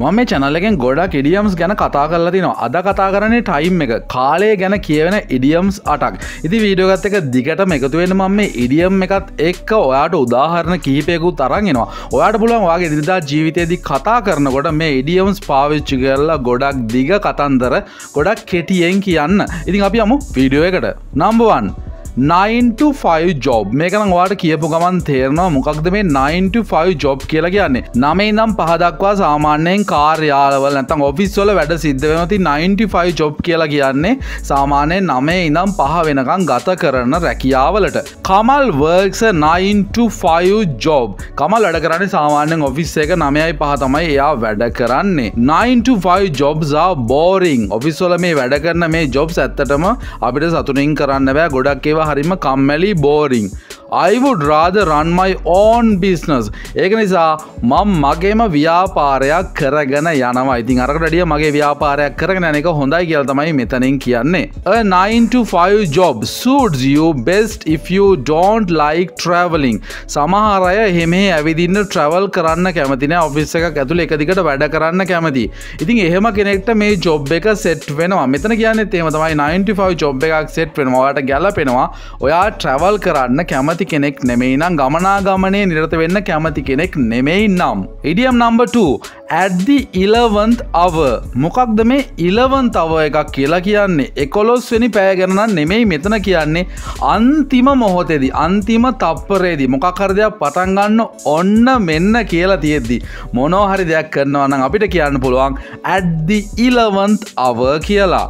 මම මේ චැනල්ලෙන් ගොඩක් ඉඩියම්ස් ගැන කතා කරලා තිනවා. අද කතා කරන්නේ ටයිම් එක. කාලය ගැන කියවෙන ඉඩියම්ස් අටක්. ඉති වීඩියෝගත් එක දිගට එකතුවෙන මම මේ ඉඩියම් එකත් එක්ක ඔයාට උදාහරණ කීපයකු තරගෙනවා ඔයාට පුළුවන් වගේ දිරිදා ජීවිතයේදී කතා කරනකොට මේ ඉඩියම්ස් පාවිච්චි කරලා ගොඩක් දිග කතන්දර ගොඩක් කෙටියෙන් කියන්න. ඉතින් අපි අමු වීඩියෝ එකට. Number one 9to5 job. මේකන වාට කියපු ගමන් තේරනවා මොකක්ද මේ 9to5 ජොබ් කියලා කියන්නේ. නමේ නම් පහදක්වා සාමාන්‍යයෙන් කාර්යාලවල නැතම් ඔෆිස්වල වැඩ සිද්ධ වෙනති 95 ජොබ් කියලා කියන්නේ සාමානය නමේ ඉනම් පහ වෙනකං ගත කරන රැකියාවලට. Kamal works 9to5 job. Kamal වැඩ කරන්නේ සාමාන්‍යෙන් ඔෆිස් එක නමයයි පහ තමයි එයා වැඩ කරන්නේ. 9to5 ජොබ්සා බෝරිං ඔෆිස්වල මේ වැඩ කරන මේ ජොබ්ස් ඇත්තටම අපිට සතුනින් කරන්න බෑ. ගොඩක් ඒවා හරිම කම්මැලි බෝරිං අයිවුඩ් රාද රන්මයි ඕන් බිස්නස් ඒක නිසා මං මගේම ව්‍යාපාරයක් කරගෙන යනවා. ඉතින් අරක ඩිය මගේ ව්‍යාපාරයක් කරගෙන එක හොඳයි කියල් තමයි මෙතනින් කියන්නේ. 9to5 job suits you best if you don't like traveling. සමහරය හෙමේ ඇවිදින්න ට්‍රවල් කරන්න කැමතින ඔෆිස් එක ඇතුළ එකදිකට වැඩ කරන්න කැමති. ඉතින් එහෙම කෙනෙක්ට මේ ජොබ් එක සෙට් වෙනවා. මෙතන කියන්න තේම තමයි. 95 ජොබ් එකක් සෙට් වෙනවාට ගැලපෙනවා ඔයා ට්‍රවල් කරන්න කැමති කැමති කෙනෙක් නෙමෙයි නම් ගමනාගමනය නිරත වෙන්න කැමති කෙනෙක් නෙමෙයි නම්. ඉඩියම් නම්බ 2 ඇද්දි ඉලවන්ත් අව මොකක්ද මේ ඉලවන්ත අව එකක් කියලා කියන්නේ එකොලොස් වෙනි පෑගැනන නෙමෙයි මෙතන කියන්නේ අන්තිම මොහොතේදි අන්තිම තප්පරේදි මොකක්හරදයක් පටන්ගන්න ඔන්න මෙන්න කියලා තියෙද්දි මොනෝහරි දෙයක් කරනවනම් අපිට කියන්න පුළුවන් ඇද්දි ඉලවන්ත් අව කියලා.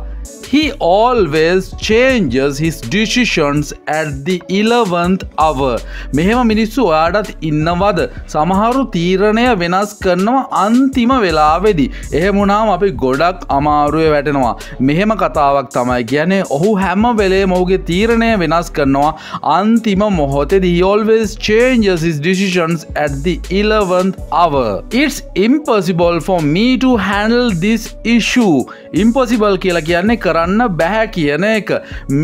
He always changes his decisions at the 11th hour. මෙහෙම මිනිස්සු ඔයාටත් ඉන්නවද සමහරු තීරණය වෙනස් කරනවා අන්තිම වෙලාවෙදි. එහෙමුණාම අපි ගොඩක් අමාරුව වැටෙනවා. මෙහෙම කතාවක් තමයි කියන්නේ ඔහු හැම වෙලේ මොහුගේ තීරණය වෙනස් කරනවා අන්තිම මොහොතේදී he always changes his decisions at the 11th hour. It's impossible for me to handle this issue. impossible කියලා කියන්නේ කරන්න බැහැ කියන එක.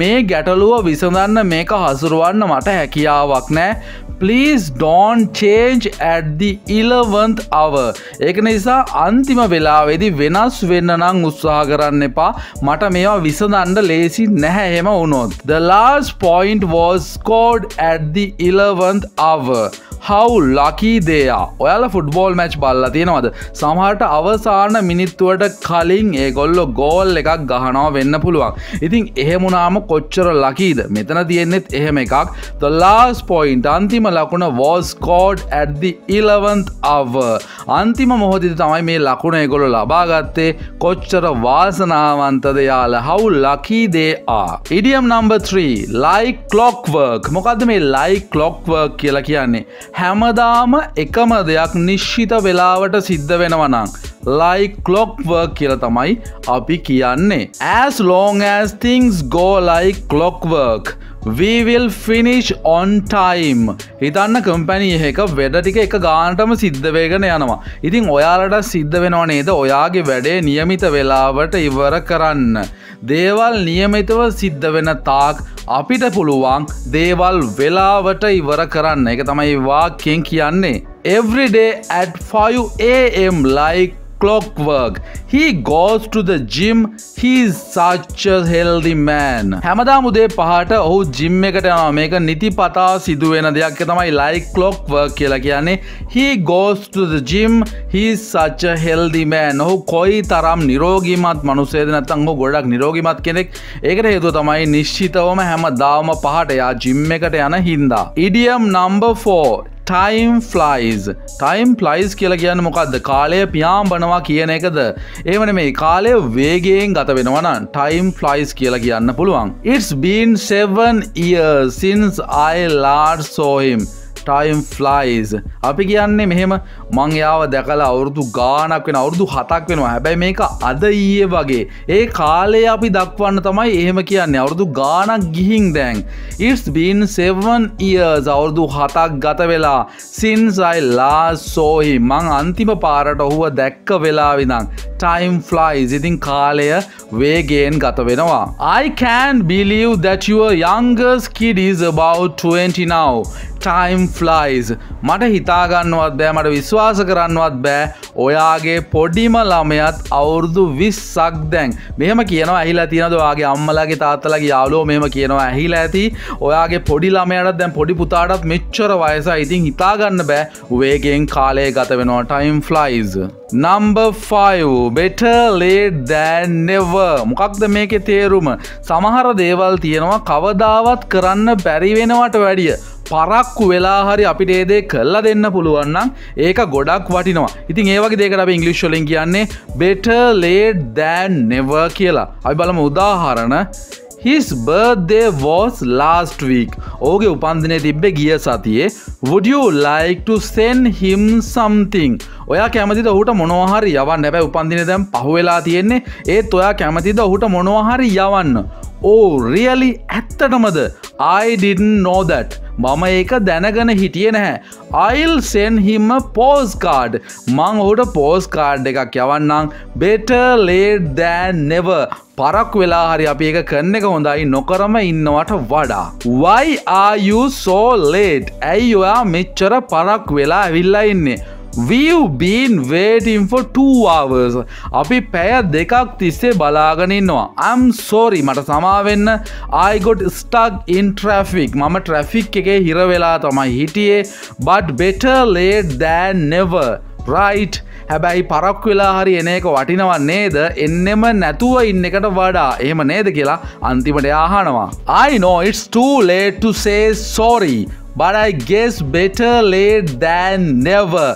මේ ගැටලුව විසඳන්න මේක හසුරුවන්න මට හැකියාවක් නෑ. Please don't change at the 11th hour. ඒක නිසා අන්තිම වෙලාවෙදි වෙනස් වෙන්න නම් උත්සාහ කරන්න එපා. මට මේවා විසඳන්න ලේසි නැහැ හෙම වුණොත්. The last point was scored at the 11th hour. How lucky they are ඔයාල ෆුට්බෝල් මැච් බල්ල තියෙනවද? සමහට අවසාන මිනිත්තුවට කලින් ඒගොල්ලො ගෝල් එකක් ගහනවා වෙන්න පුළුවන්. ඉතින් එහෙමුණාම කොච්චර ලකීද මෙතන තියෙන්නෙත් එහෙම එකක්. තොල්ලාස් පොයින්ට අන්තිම ලකුණ වෝස්කෝඩ් ඇඩ්දි ඉලවන්ත් අව අන්තිම මොහොතිද තමයි මේ ලකුණ එගොලො ලබාගත්තේ කොච්චර වාසනාවන්තද යාල? හවු ලකී දේ ආ ඉඩියම් නම්බ 3 ලයි කලොක්වර්ක් මොකද මේ ලයි කලොක්වර්ක් කියලා කියන්නේ? හැමදාම එකම දෙයක් නිශ්ෂිත වෙලාවට සිද්ධ වෙනවනං. ලයි කලොක්වර්ක් කියල තමයි අපි කියන්නේ. As long as things go like clockwork. We will finish on time. හිතන්න කම්පැනී එක වැඩ ටික එක ගානටම සිද්ධ වේගෙන යනවා. ඉතින් ඔයාලට සිද්ධ වෙනවා නේද? ඔයාගේ වැඩේ නියමිත වෙලාවට ඉවර කරන්න. දේවල් නියමිතව සිද්ධ වෙන තාක් අපිට පුළුවන් දේවල් වෙලාවට ඉවර කරන්න. එක තමයි වාක්‍යයෙන් කියන්නේ. Everyday at 5am like clockwork. He goes to the gym. He's such a healthy man. හැමදාම උදේ පහට ඔහු ජිම් එකට යනවා මේක නිතිපතා සිදුවෙන දෙයක් තමයි like clockwork කියලා කියන්නේ. He goes to the gym. He's such a healthy man. ඔහු කොයි තරම් නිරෝගීමත් මනුස්සයද නැත්නම් ඔහු ගොඩක් නිරෝගීමත් කෙනෙක්. ඒකට හේතුව තමයි නිශ්චිතවම හැමදාම පහට යා ජිම් එකට යන හින්දා. idiom number 4 time flies time flies කියල කියන්න මොකක්ද කාලය පියාම් බනවා කියන එකද? ඒවන මේ කාලය වේගයෙන් ගත වෙනවන ටයිම් ෆ්ලයිස් කියලා කියන්න පුළුවන්. It's been 7 years since I last saw him. Time flies අපි කියන්නේ මෙහෙම මං යාව දැකලා අවුරුදු ගානක් වෙන අවුරුදු හතක් වෙනවා. හැබැයි මේක අද ඊයේ වගේ. ඒ කාලේ අපි දක්වන්න තමයි එහෙම කියන්නේ. අවුරුදු ගානක් ගිහින් දැන්. It's been 7 years. අවුරුදු හතක් ගත වෙලා. Since I last saw him. මං අන්තිම පාරට ඔහුව දැක්ක වෙලා විදං time flies. ඉතින් කාලය වේගයෙන් ගත වෙනවා. I can't believe that your youngest kid is about 20 now. Time flies. මට හිතාගන්නවත් බෑ මට විශ්වාස කරන්නවත් බෑ. ඔයාගේ පොඩිම ළමයත් අවුරුදු විස්සක් දැන්. මෙහම කියනවා ඇහිලා තියනද වාගේ අම්මලගේ තාත්තලගේ යාලෝ මෙම කියනවා ඇහිලා ඇති. ඔයාගේ පොඩි ළමයටත් දැන් පොඩි පුතාටත් මෙච්චර වයස ඉතින් හිතාගන්න බෑ. වේගෙන් කාලය ගත වෙනවා. ටයිම් ෆ්ලයිස් නම්බ5 බෙට ලේඩ් දෑන් නෙව මොකක්ද මේකෙ තේරුම? සමහර දේවල් තියෙනවා කවදාවත් කරන්න බැරිවෙනවට වැඩිය. පරක්කු වෙලා හරි අපිට ඒදේ කල්ලා දෙන්න පුළුවන්නම් ඒක ගොඩක් වටිනවා. ඉතින් ඒවගේ දේකට අප ඉංගලිශ්වලින් කියන්නේ බෙට ලේඩ් දෑන් නෙව කියලා. අයි බලම උදාහරණ His birthday was last week. ඕගේ උපන්දිනය තිබ්බ ගිය සතියේ. Would you like to send him something? ඔයා කැමතිද ඔහුට මොනවහරි යවන්න? නැබැ උපන්දින දැම් පහුවෙලා තියෙන්නේ. ඒත් ඔයා කැමතිද ඔහුට මොනවහරි යවන්න? Oh, ඕ රියලි ඇත්තටමද? I didn't know that. මම ඒක දැනගෙන හිටිය නැහැ. අයිල් සෙන් හිම පෝස්කාඩ් මං ඔහුට පෝස්කාඩ් එකක් යවන්නම්. බෙට ලේඩ් දෑන් නෙව පරක් වෙලා හරි අපි එක කරන එක හොඳයි. නොකරම ඉන්නවට වඩා. වයි ආයු සෝලේට් ඇයි ඔයා මෙච්චර පරක් වෙලා ඇවිල්ලා ඉන්නේ. We've been waiting for 2 hours. අපි පැය දෙකක් තිස්සේ බලාගෙනන්නවා. I'm sorry මට සමාවෙන්න I got stuck in traffic. මම ට්‍රැෆික් එකේ හිරවෙලා තමයි හිටියේ but better late than never. right හැබැයි පරක් වෙලා හරි එන එක වටිනව නේද එන්නෙම නැතුව ඉන්න එකට වඩා එහෙම නේද කියලා අන්තිමට ආහනවා I know it's too late to say sorry but I guess better late than never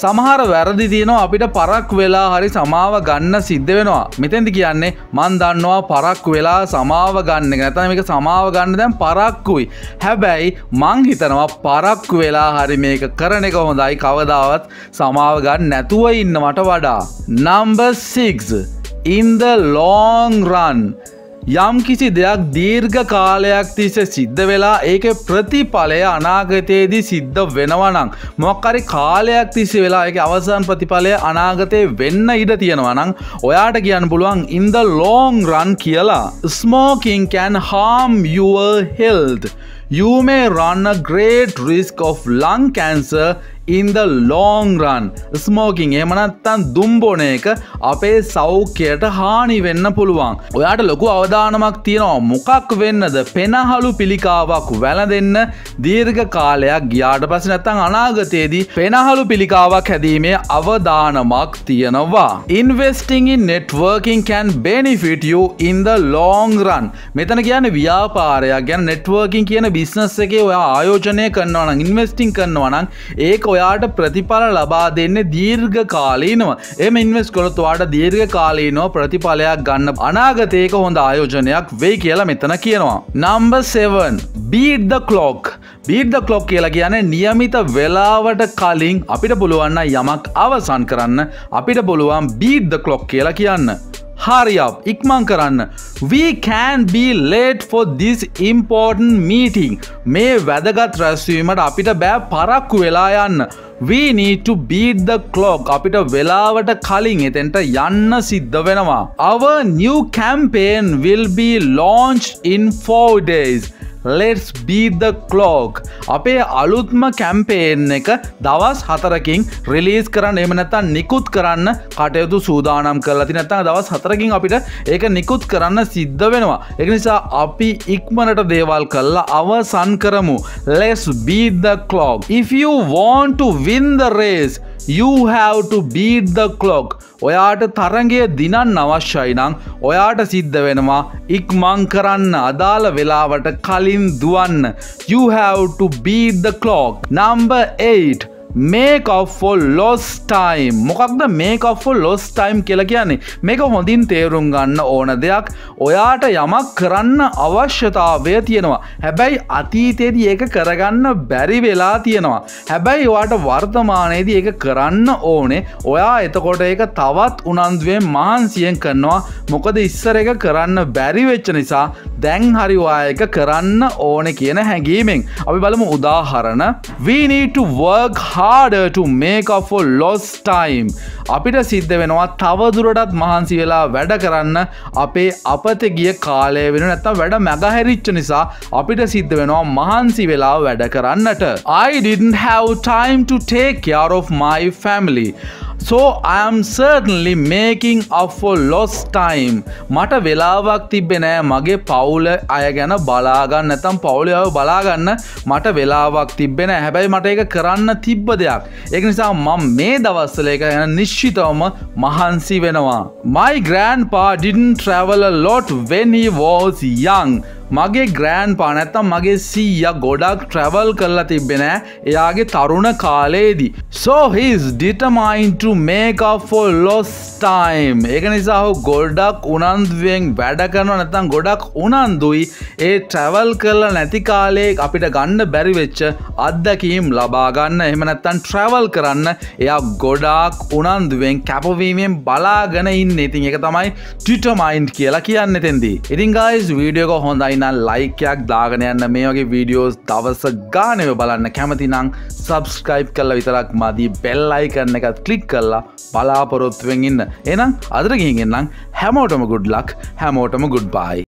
සමහර වැරදි තියෙනවා අපිට පරක් වෙලා හරි සමාව ගන්න සිද්ධ වෙනවා. මෙතැදි කියන්නේ මන් දන්නවා පරක් වෙලා සමාව ගන්න නැතන මේක සමාව ගන්න දැන් පරක්කුයි. හැබැයි මං හිතනවා පරක්කු වෙලා හරි මේක කරන එක හොඳයි. කවදාවත් සමාව ගන්න නැතුව ඉන්නවට වඩා. නම්බ6 in the long run. යම් කිසි දෙයක් දීර්ඝ කාලයක් තිස්ස සිද්ධ වෙලා ඒක ප්‍රතිඵලය අනාගතයේදී සිද්ධ වෙනවනං මොක්කරි කාලයක් තිස්සි වෙලා එක අවසන් ප්‍රතිඵලය අනාගතය වෙන්න ඉඩ තියෙනවනං ඔයාට කියන්න පුළුවන් ඉන්ද ලෝං රන් කියලා smoking can harm your health. You may run a great risk of lung cancer in the long run. Smoking එමනත්තන් දුම්බොන එක අපේ සෞඛ්‍යයට හානි වෙන්න පුළුවන්. ඔයාට ලොකු අවධානමක් තියෙනවා. මොකක් වෙන්නද? පෙනහලු පිළිකාවක් වැලදෙන්න දීර්ඝ කාලයක් ගියාට පස නැත්තං අනාගතයේදී පෙනහලු පිළිකාවක් හැදීමේ අවධානමක් තියෙනවා. Investing networking can benefit you in the long run. මෙතන කියන ව්‍යාපාරයක්. ගැන නෙට්වර්කින් කියන බිස්නස් එකේ ඔයා ආයෝජනය කරන්නවන ඉන්වස්ටිං කරනවනන් ඒක ඔයාට ප්‍රතිඵල ලබා දෙන්න දීර්ඝ කාලීනවා එම ඉන්වස් කොළොත් වාට දීර්ඝ කාලීනෝ ප්‍රතිඵලයක් ගන්න අනාගතයක හොඳ ආයෝජනයක් වෙයි කියලා මෙතන කියනවා. නම්බ 7 බීඩ්ද කලෝක් බීඩ්ද කලොක් කියලා කියන නියමිත වෙලාවට කලින් අපිට පුළුවන්න යමක් අවසන් කරන්න අපිට පුළුවන් බීඩ්ද කලොක් කියලා කියන්න. හරියප් ඉක්මං කරන්න. We can be late for this important meeting. මේ වැදගත් රැස්වීමට අපිට බෑ පරක්කු වෙලා යන්න. We need to beat the clock. අපිට වෙලාවට කලින් එතෙන්ට යන්න සිද්ධ වෙනවා. Our new campaign will be launched in 4 days. let's beat the clock. අපේ අලුත්ම කැම්පේෙන් එක දවස් හතරකින් රිලීස් කරන්න. එමනැත්තන් නිකුත් කරන්න කටයුතු සූදානම් කරලති නැත්තන් දවස් හතරකින් අපිට ඒක නිකුත් කරන්න සිද්ධ වෙනවා. එක නිසා අපි ඉක්මනට දේවල් කල්ලා අවසන් කරමු. Let's beat the clock. If you want to win the race. You have to beat the clock. ඔයාට තරගේ දිනන් අවශ්‍යයි නං ඔයාට සිද්ධ වෙනවා ඉක්මං කරන්න. අදාළ වෙලාවට කලින් දුවන්න. You have to beat the clock. Number 8 මේක ෆොල් ලොස් ටයිම් මොකක්ද මේක ෆොල් ලොස් ටයිම් කියල කියන්නේ? මේක හොඳින් තේරුම් ගන්න ඕන දෙයක්. ඔයාට යමක් කරන්න අවශ්‍යතාවය තියෙනවා. හැබැයි අතීතයේදී ඒක කරගන්න බැරි වෙලා තියෙනවා. හැබැයි වාට වර්තමානයේදී ඒක කරන්න ඕනේ. ඔයා එතකොට ඒක තවත් උනන්දුවෙන් මහන්සියෙන් කරනවා. මොකද ඉස්සර එක කරන්න බැරි වෙච්ච නිසා දැන් හරිවා එක කරන්න ඕන කියන හැඟීමෙන්. අපි බලමු උදාහරණ. We need to work harder to make up for lost time. අපිට සිද්ධ වෙනවා තවදුරටත් මහන්සි වෙලා වැඩ කරන්න අපේ අපත ගිය කාලය වෙන නැත්තම් වැඩ මැගහැරිච්ච නිසා අපිට සිද්ධ වෙනවා මහන්සි වෙලා වැඩ කරන්නට. I didn't have time to take care of my family. So I am certainly making up for lost time. මට වෙලාවක් තිබෙන මගේ පවුල අය ගැන බලාගන්න නැතම් පවුලයාව බලාගන්න මට වෙලාවක් තිබෙන හැබැයි මට එක කරන්න තිබ්බ දෙයක්. ඒක නිසා මම මේ දවස්සල එක ගැන නිශ්චිතවම මහන්සි වෙනවා. My grandpa didn't travel a lot when he was young. මගේ ග්‍රෑන්් පානැත්තම් මගේ සීය ගොඩක් ට්‍රවල් කරලා තිබෙනෑ එයාගේ තරුණ කාලයේදී. So he's determined to make up for lost time. ඒක නිසා හු ගොඩක් උනන්දුවෙන් වැඩ කරන නැතම් ගොඩක් උනන්දුයි ඒ ට්‍රවල් කරලා නැති කාලේ අපිට ගන්න බැරිවෙච්ච අත්දැකීම් ලබාගන්න එහම නැත්තන් ට්‍රවල් කරන්න එයා ගොඩාක් උනන්දුවෙන් කැපවීමෙන් බලාගෙන ඉන්න ඉතින් එක තමයි ටිටමයින්් කියලා කියන්න තෙන්දී. ඉතින් ගයිස් වීඩියෝක හොඳයි නම් ලයිකයක් දාගෙන යන්න. මේ වගේ වීඩියෝස් දවස ගානව බලන්න. කැමති නං සබස්ක්‍රයිබ් කල්ල විතරක් මදී. බෙල්ලයි කරන එකත් කලික් කරලා බලාපොරොත්තුවෙන් ඉන්න. එනම් අදර ගිහිගෙන්න්නම් හැමෝටම ගුඩ්ලක් හැමෝටම ගුඩ් බයි